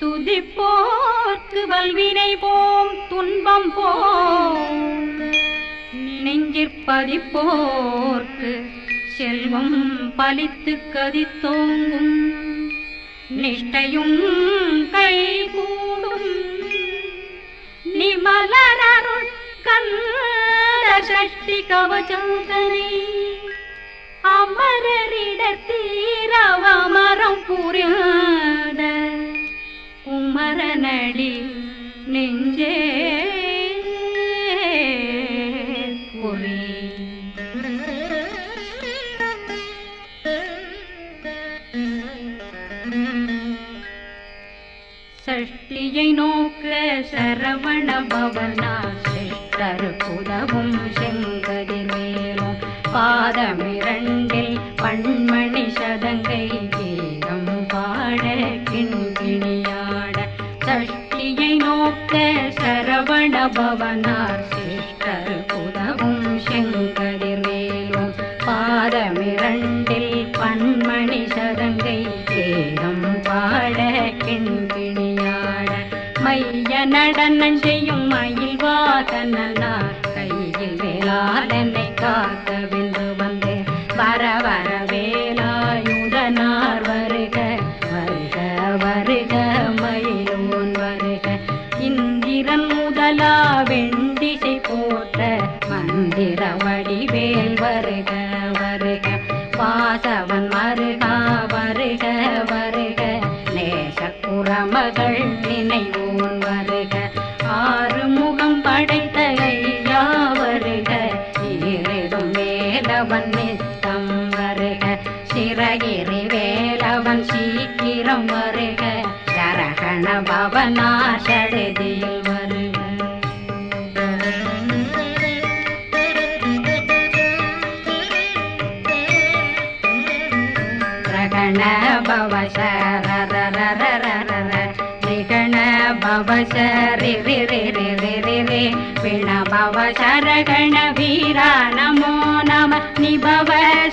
துதிப்போர்க்கு வல்வினை போம் துன்பம் போம். நெஞ்சிற்பதிப்போர்க்கு செல்வம் பலித்து கதித்தோங்கும். நிஷ்டையும் கை கூடும் நிமலரருள் கந்த சஷ்டி கவச்சந்தனை அமரரிடத்தீரவமரம் புரியாத குமரனடி நெஞ்சே பன்மணி சதங்கை ஏகம் பாட பெண்கிணியாட மைய நடனம் செய்யும் மயில் வாதனார் கையில் வேளாதனை காக்கவே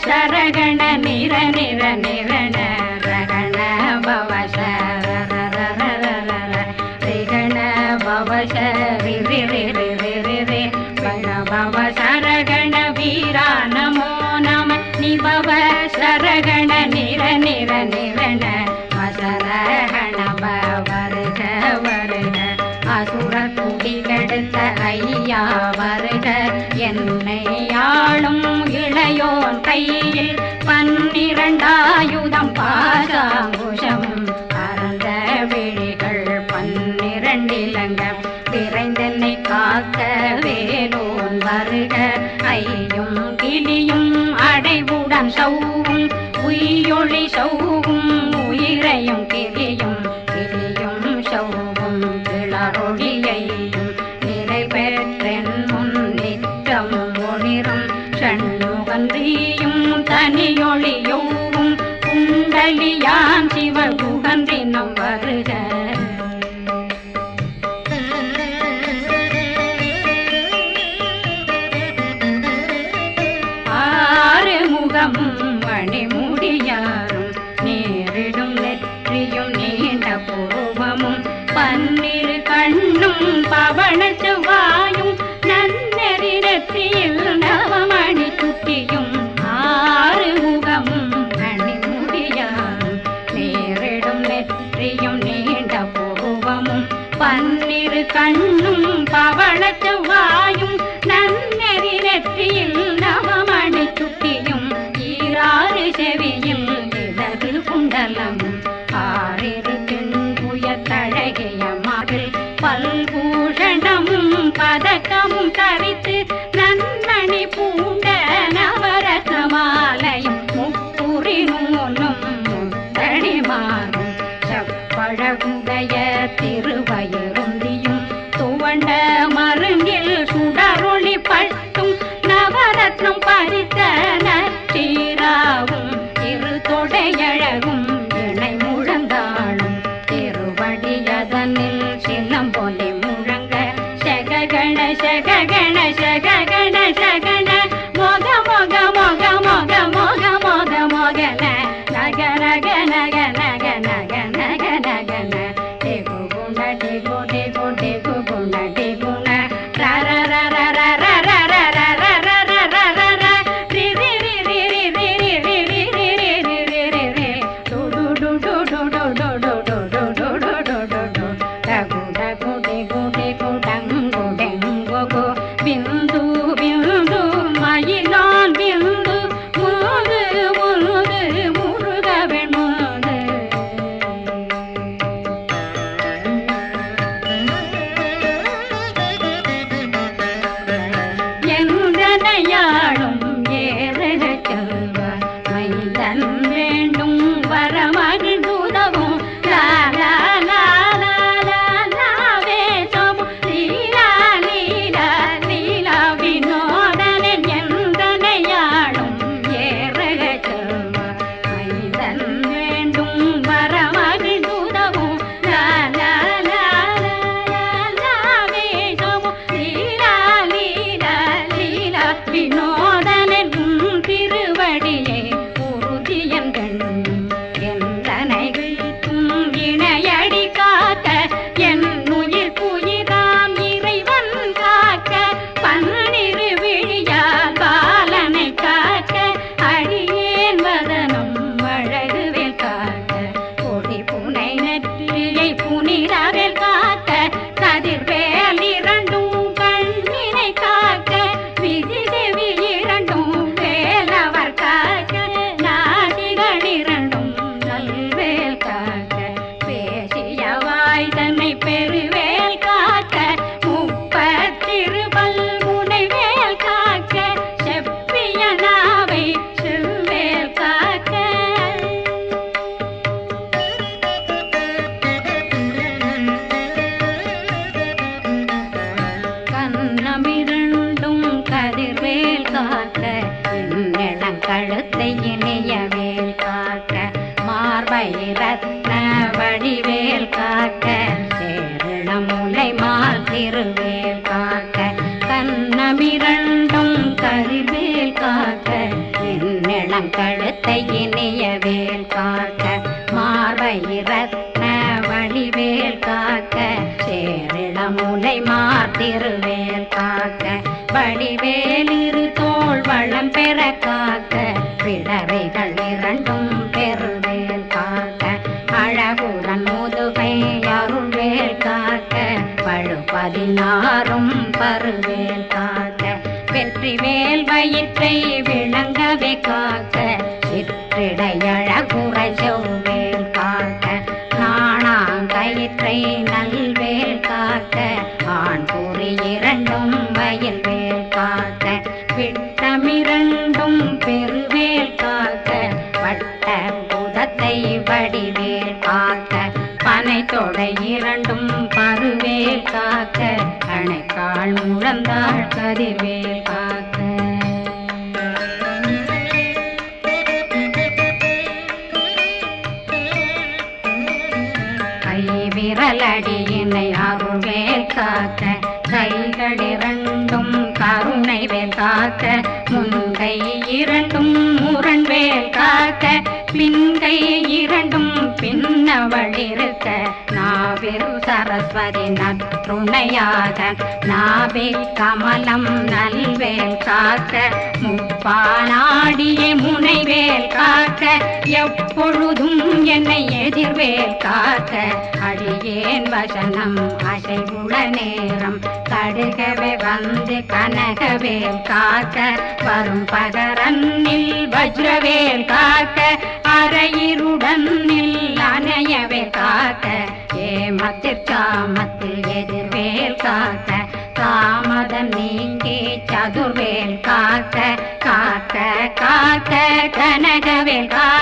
சரகண நிர நிர நிரண ரகண பவ சரண பவ சரிரிரிரிரிரி பண பவ சரகண வீரா நமோ நம நிபவ சரகண நிர நிர நிரண வசரகண வருக வருக அசுர துடிகெடுத்த ஐயா வருக என்னை ஆளும் கையில் பன்னிரண்டாயுதம் பாகாமுஷம் அறந்த விழிகள் பன்னிரண்டிலங்க. விரைந்தென்னை காக்க வேலோன் வருக. ஐயும் கிளியும் அடைவுடன் சௌவும் உயிரொளி சௌவும் உயிரையும் கிளியும் அழியான் மால் காக்க கண்ணமிரண்டும் கரிவேல் காக்க என்னிடம் கழுத்தை இனியவேல் காக்க மார்பயிரத்ன வடிவேல் காக்க சேரிளம் முலை விளங்கவே காக்க சிற்றிடை செவ்வேல் காக்க நாணாங்கயிற்றை நல்வேல் காக்க ஆண் குறி இரண்டும் வயல் காக்க விட்டமிரண்டும் பெருவேல் காக்க வட்ட புதத்தை வடிவேல் காக்க பனை தொடை இரண்டும் பருவேல் காக்க அணைக்கால் முழந்தாள் கதிர்வேல் इन यारो में இரண்டும் கருணை வேல் காக்க முன்கை இரண்டும் முரண்வேல் காக்க பின்கை இரண்டும் பின்னவள் நாவிரு சரஸ்வதி நற்றுணையாக நாவில் கமலம் நல்வேல் காக்க முப்பானாடிய முனைவேல் காக்க எப்பொழுதும் என்னை எதிர்வேல் காக்க அடியேன் வசனம் அசைவுள நேரம் கடுகவே வந்து கனகவேல் காக்க வரும் பகரன்னில் வஜ்ரவேல் காக்க அரையிருடன் அணையவே காக்க ஏமத்தில் சாமத்தில் எதிர்வேல் காக்க தாமதம் நீங்கி சதுர்வேல் காக்க காக்க காக்க கனகவேல் காக்க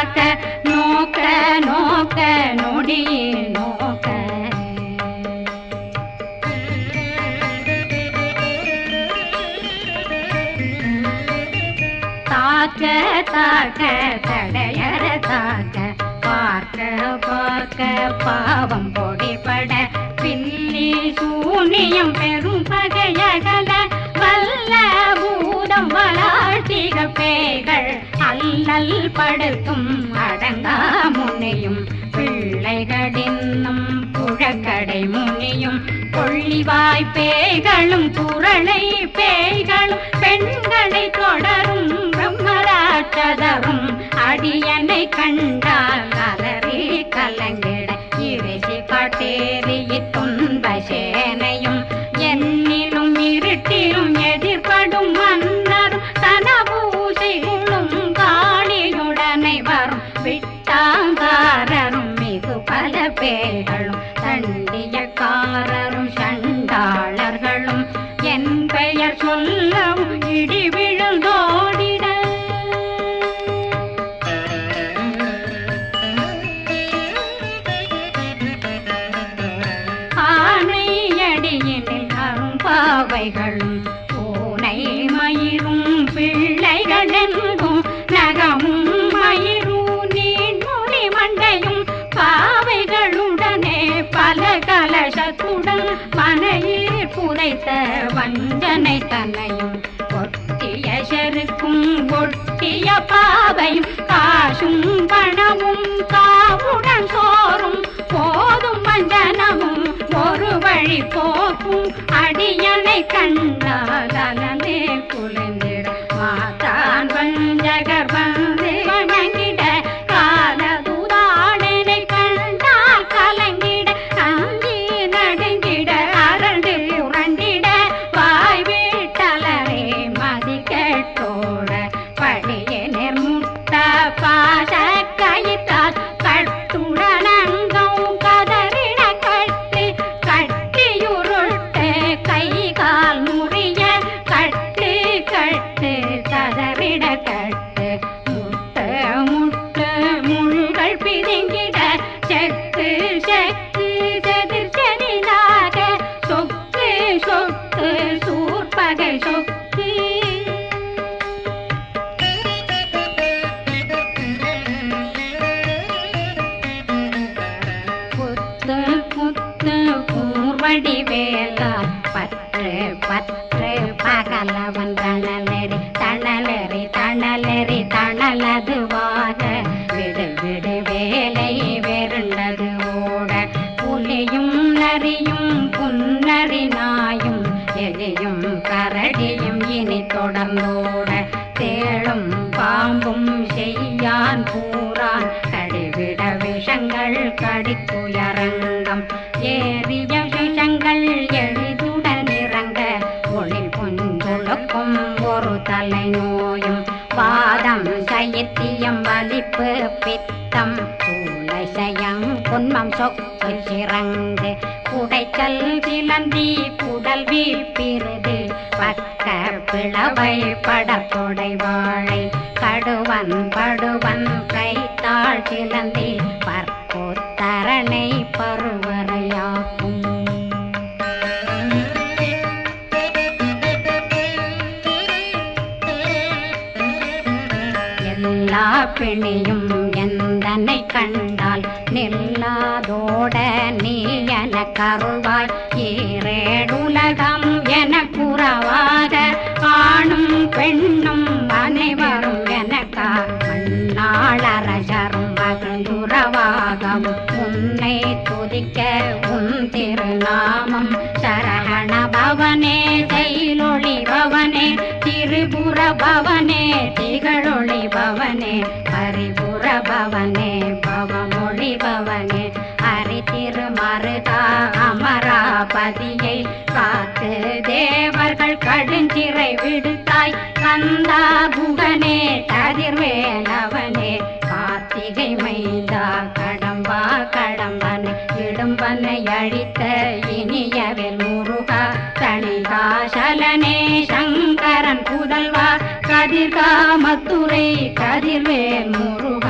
தாக்க தடையற தாக்க பார்க்க பார்க்க பாவம் பொடிபட பின்னி சூனியம் பெரும் பகையகல வல்ல பூதம் வளாழ்த்திக பேய்கள் அல்லல் படுத்தும் அடங்கா முனையும். பிள்ளைகளின்னும் புழக்கடை முனியும். கொள்ளிவாய் பேய்களும் குரளை பேய்களும் பெண்களை தொடரும். கதவும் அடியனை கண்டால் அலறி கலங்க. வஞ்சனை தன்னையும் ஒட்டிய செருக்கும் ஒட்டிய பாவையும் காசும் பணமும் காவுடன் சோறும் போதும் வஞ்சனமும் ஒரு வழி போக்கும் அடியனை கண்டால் அடிவேல் சொக்கு சிறந்து குடைச்சல் சிலந்தி புடல் வீழ்பிருது பக்க பிளவை படத்தொடை வாழை. கடுவன் படுவன் கைத்தாள் சிலந்தி. பற்போத்தரணை பருவ பிணியும் எந்தனை கண்டால் நில்லாதோட நீ என கருவாய். ஈரேடுலகம் என குறவாத ஆணும் பெண்ணும் அனைவரும் எனக்கா மண்ணாளரசரும் மகிழ்ந்துறவாகவும் உன்னை துதிக்க உன் திருநாமம் சரகண பவனே தைலொழி பவனே திரிபுர பவனே திகழொளி பவனே பரிபுர பவனே பவமொழி பவனே. கதிர்காமத்துறை கதிர்வேல் முருகன்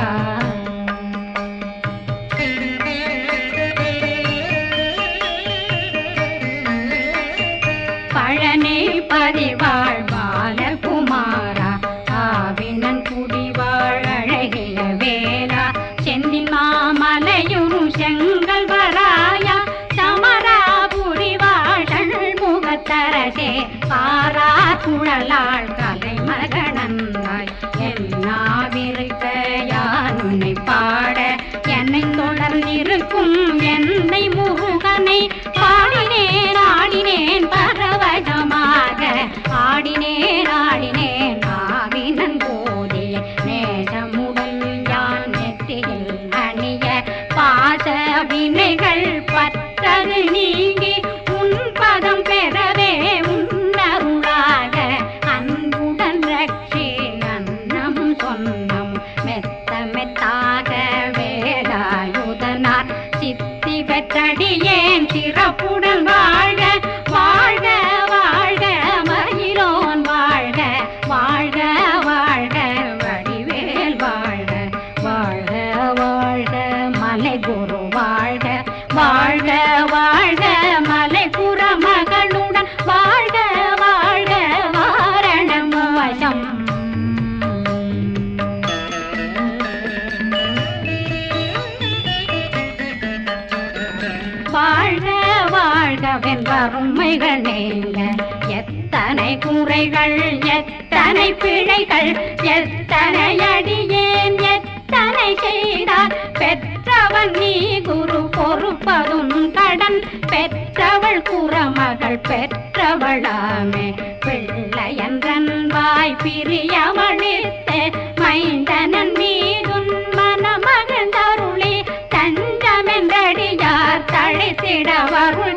குறைங்க எத்தனை குறைகள் எத்தனை பிழைகள் எத்தனை அடியேன் எத்தனை செய்தார். பெற்றவன் நீ குரு பொறுப்பதும் கடன். பெற்றவள் குறமகள் பெற்றவளாமே. பிள்ளையன்றன் வாய் பிரியவழித்த மைந்தனன் மீதும் மனமகிழ்ந்தருளே. தஞ்சமென்றடியார் தழைத்திட வருள்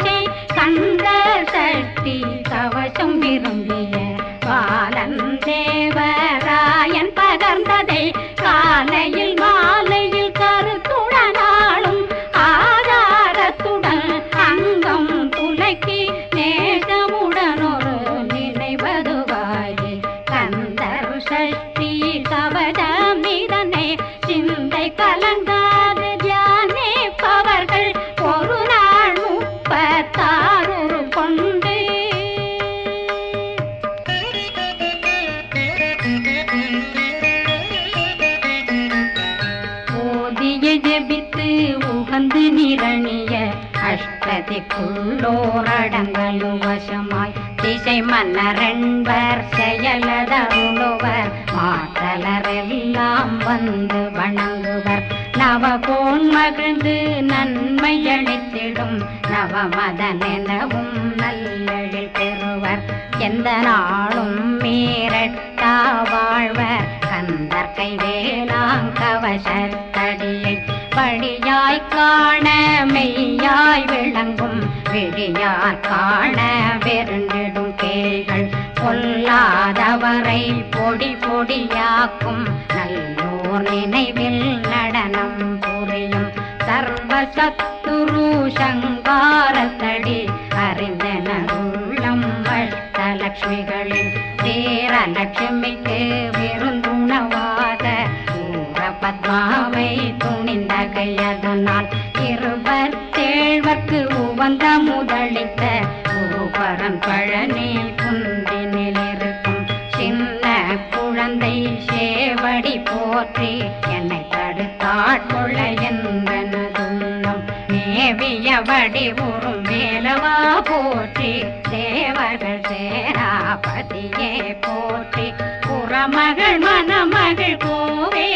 வந்து நிரணிய அஷ்டதிக்குள்ளோரடங்கலும் வசமாய் திசை மன்னரண்பர் செயலதருளுவர் மாற்றலரெல்லாம் வந்து வணங்குவர். நவகோன் மகிழ்ந்து நன்மையளித்திடும். நவமதனெனவும் நல்லெழில் பெறுவர். எந்த நாளும் மீரட்டா வாழ்வர். கந்தற்கை வேளாங் கவசத்தடியை படிய காண மெய்யாய் விளங்கும் விழியார் காண வெருண்டிடும் கேள்கள் பொல்லாதவரை பொடி பொடியாக்கும் நல்லோர் நினைவில் நடனம் புரியும் சர்வ சத்துரு சங்காரத்தடி அறிந்தனருள்ளம் வட்டலட்சுமிகளின் தேரலட்சுமிக்கு விருந்துணவாத சூர பத்மாவை துணிந்த கையதனால் இருபத்தேழ்வர்க்கு உவந்த முதலித்த குருபரன் பழனி குந்தினில் இருக்கும் சின்ன குழந்தை சேவடி போற்றி என்னை தடுத்தாட்கொள்ள என்பனதுள்ளம் மேவிய வடிவுறும் மேலவா போற்றி தேவர்கள் சேராபதியே போற்றி. புறமகள் மணமகள் கோவே